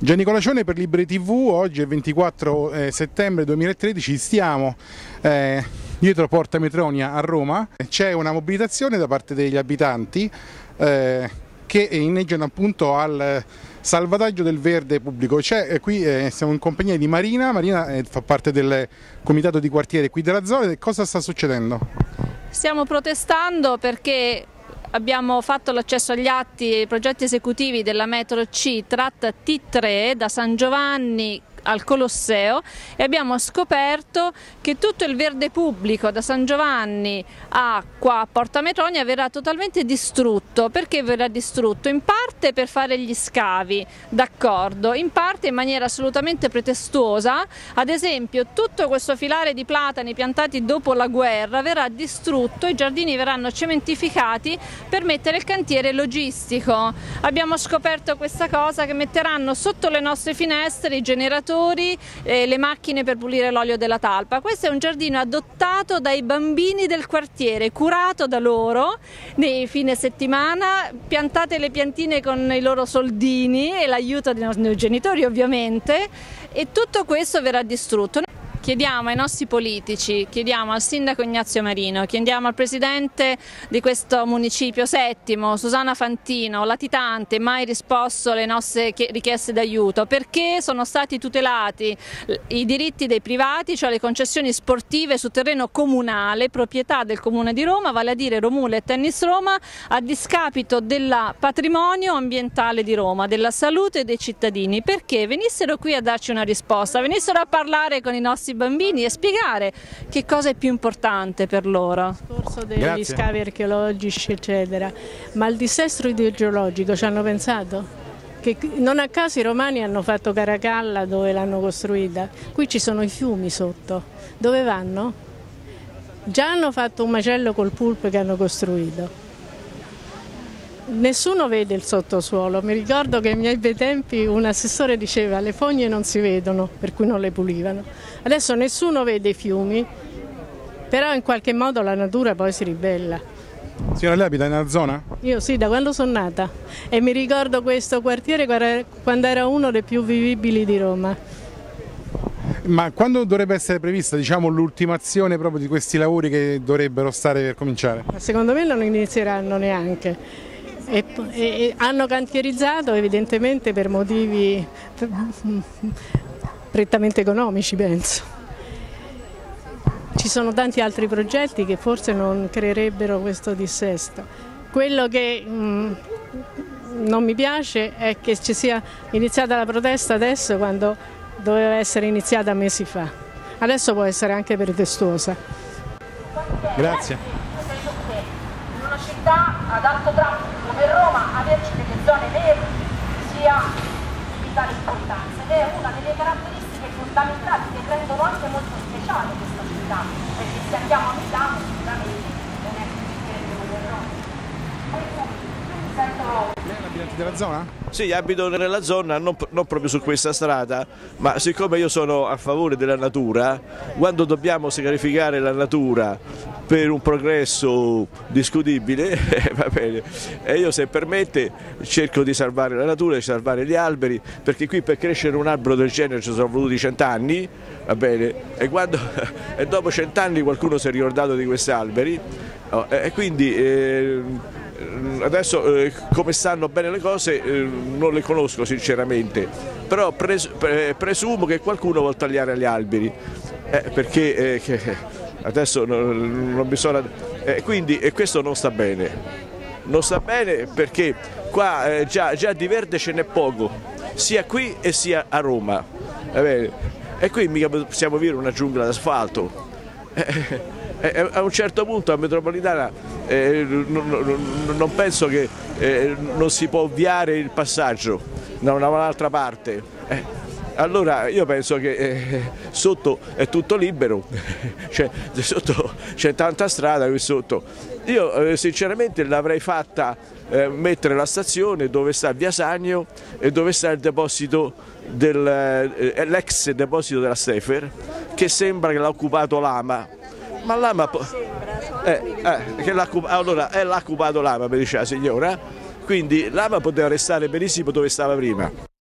Gianni Colacione per Libri TV, oggi è 24 eh, settembre 2013, stiamo eh, dietro Porta Metronia a Roma, c'è una mobilitazione da parte degli abitanti eh, che inneggiano appunto al salvataggio del verde pubblico. Eh, qui eh, siamo in compagnia di Marina, Marina eh, fa parte del comitato di quartiere qui della zona, cosa sta succedendo? Stiamo protestando perché abbiamo fatto l'accesso agli atti e ai progetti esecutivi della metro C tratta T3 da San Giovanni al Colosseo e abbiamo scoperto che tutto il verde pubblico da San Giovanni a qua a Porta Metronia verrà totalmente distrutto. Perché verrà distrutto? In parte per fare gli scavi, d'accordo, in parte in maniera assolutamente pretestuosa, ad esempio tutto questo filare di platani piantati dopo la guerra verrà distrutto, i giardini verranno cementificati per mettere il cantiere logistico. Abbiamo scoperto questa cosa che metteranno sotto le nostre finestre i generatori aspersori, eh, le macchine per pulire l'olio della talpa. Questo è un giardino adottato dai bambini del quartiere, curato da loro nei fine settimana, piantate le piantine con i loro soldini e l'aiuto dei nostri genitori ovviamente e tutto questo verrà distrutto. Chiediamo ai nostri politici, chiediamo al sindaco Ignazio Marino, chiediamo al presidente di questo municipio settimo, Susana Fantino, latitante, mai risposto alle nostre richieste d'aiuto, perché sono stati tutelati i diritti dei privati, cioè le concessioni sportive su terreno comunale, proprietà del Comune di Roma, vale a dire Romule e Tennis Roma, a discapito del patrimonio ambientale di Roma, della salute dei cittadini, perché venissero qui a darci una risposta, venissero a parlare con i nostri bambini e spiegare che cosa è più importante per loro. Il discorso degli Grazie. scavi archeologici eccetera, ma al dissesto idrogeologico ci hanno pensato? Che non a caso i romani hanno fatto Caracalla dove l'hanno costruita, qui ci sono i fiumi sotto, dove vanno? Già hanno fatto un macello col pulpo che hanno costruito Nessuno vede il sottosuolo, mi ricordo che ai miei bei tempi un assessore diceva le fogne non si vedono, per cui non le pulivano. Adesso nessuno vede i fiumi, però in qualche modo la natura poi si ribella. Signora, lei abita nella zona? Io sì, da quando sono nata e mi ricordo questo quartiere quando era uno dei più vivibili di Roma. Ma quando dovrebbe essere prevista diciamo, l'ultimazione proprio di questi lavori che dovrebbero stare per cominciare? Secondo me non inizieranno neanche e, e hanno cantierizzato evidentemente per motivi prettamente economici penso. Ci sono tanti altri progetti che forse non creerebbero questo dissesto. Quello che mh, mm, non mi piace è che ci sia iniziata la protesta adesso quando doveva essere iniziata mesi fa. Adesso può essere anche pretestuosa. Grazie. Città ad alto traffico per Roma averci delle zone verdi sia di vitale importanza ed è una delle caratteristiche fondamentali che rendono anche molto speciale questa città, perché se andiamo a Milano sicuramente non è così come Roma. Quindi abiti della zona? Sì, abito nella zona, non, non, proprio su questa strada, ma siccome io sono a favore della natura, quando dobbiamo sacrificare la natura per un progresso discutibile, eh, va bene, e io se permette cerco di salvare la natura, di salvare gli alberi, perché qui per crescere un albero del genere ci sono voluti cent'anni, va bene, e, quando, e dopo cent'anni qualcuno si è ricordato di questi alberi, oh, e quindi... Eh, adesso eh, come stanno bene le cose eh, non le conosco sinceramente, però pres presumo che qualcuno vuole tagliare gli alberi, eh, perché eh, adesso non, non bisogna... Eh, quindi questo non sta bene, non sta bene perché qua già, già, di verde ce n'è poco, sia qui e sia a Roma, e qui mica possiamo vivere una giungla d'asfalto. A un certo punto la metropolitana eh, non, non, penso che eh, non si può ovviare il passaggio da una all'altra parte. Eh, allora io penso che eh, sotto è tutto libero, cioè, sotto c'è tanta strada qui sotto. Io eh, sinceramente l'avrei fatta eh, mettere la stazione dove sta Via Sagno e dove sta il deposito l'ex deposito della Stefer che sembra che l'ha occupato l'Ama ma l'ama... Eh, eh, allora è l'ha occupato l'ama, mi dice la signora, quindi l'ama poteva restare benissimo dove stava prima.